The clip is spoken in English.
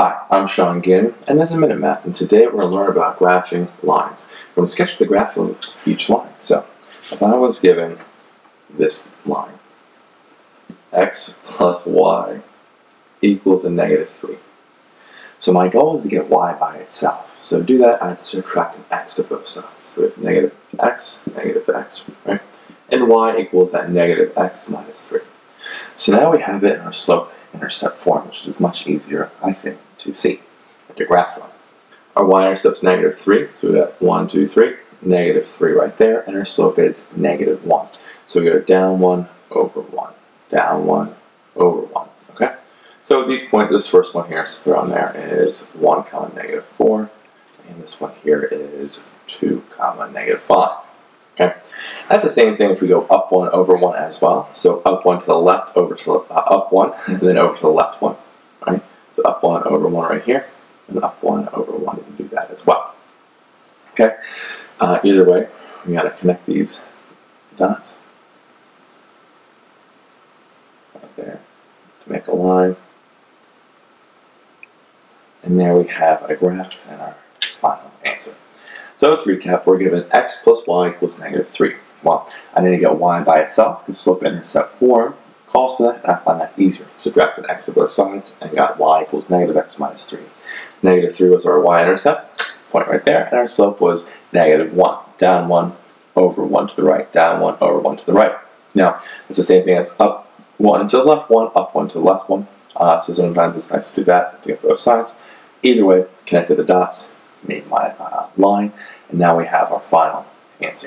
Hi, I'm Sean Gannon, and this is Minute Math, and today we're going to learn about graphing lines. We're going to sketch the graph of each line. So, if I was given this line, x plus y equals a negative 3. So my goal is to get y by itself. So to do that, I have to subtract an x to both sides. So we have negative x, negative x, right? And y equals that negative x minus 3. So now we have it in our slope intercept form, which is much easier, I think, to see, to graph from. Our y-intercept's negative 3, so we got 1, 2, 3, negative 3 right there, and our slope is negative 1. So we go down 1 over 1, down 1 over 1, okay? So at these points, this first one here, so put on there, is 1 comma negative 4, and this one here is 2 comma negative 5. Okay, that's the same thing if we go up one over one as well. So up one to the left, over to the, uh, up one, and then over to the left one. Right. So up one over one right here, and up one over one. You can do that as well. Okay. Uh, either way, we got to connect these dots right there to make a line. And there we have a graph and our final answer. So to recap, we're given x plus y equals negative 3. Well, I need to get y by itself because slope-intercept form calls for that, and I find that easier. Subtracted x to both sides and got y equals negative x minus 3. Negative 3 was our y-intercept, point right there, and our slope was negative 1. Down 1, over 1 to the right, down 1, over 1 to the right. Now, it's the same thing as up 1 to the left 1, up 1 to the left 1. Uh, so sometimes it's nice to do that to get both sides. Either way, connected the dots, made my uh, line, and now we have our final answer.